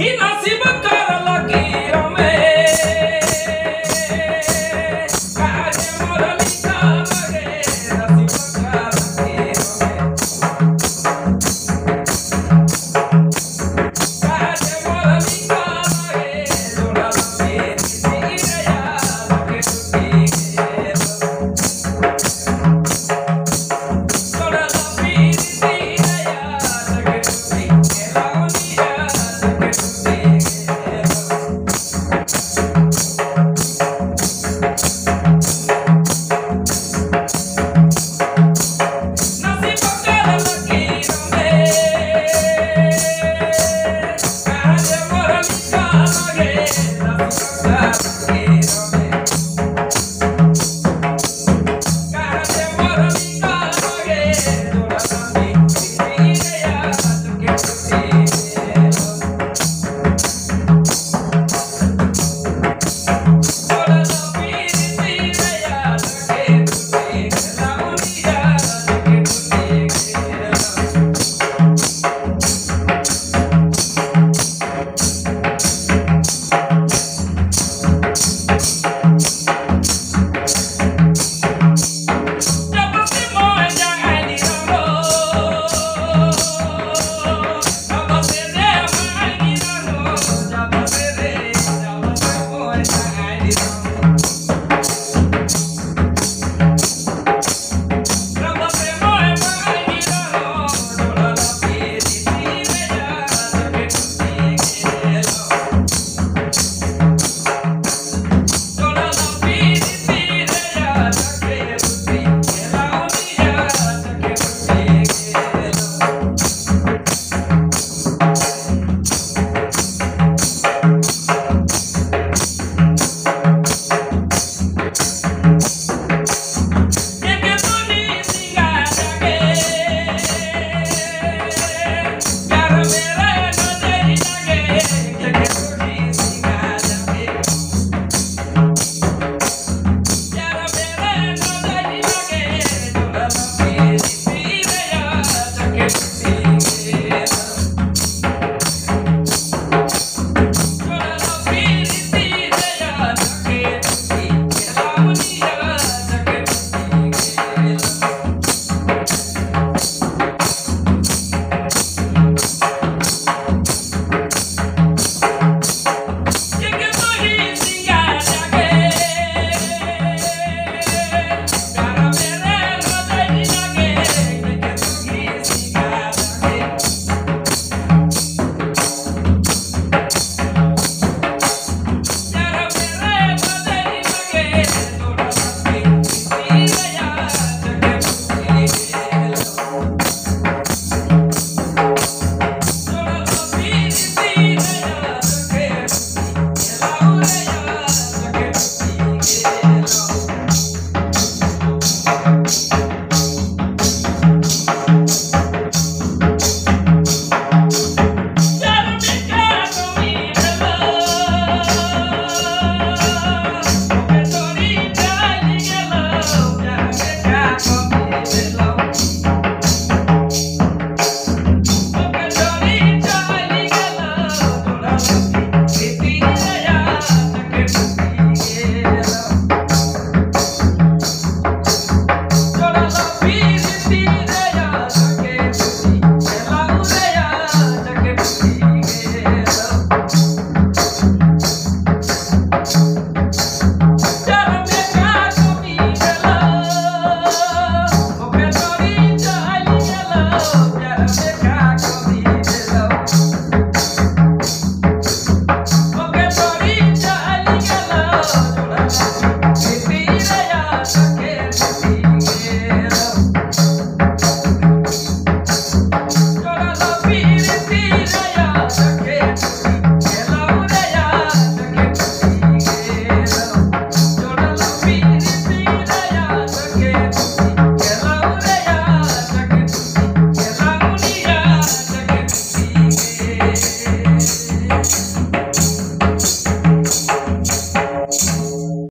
ही नसीब करला की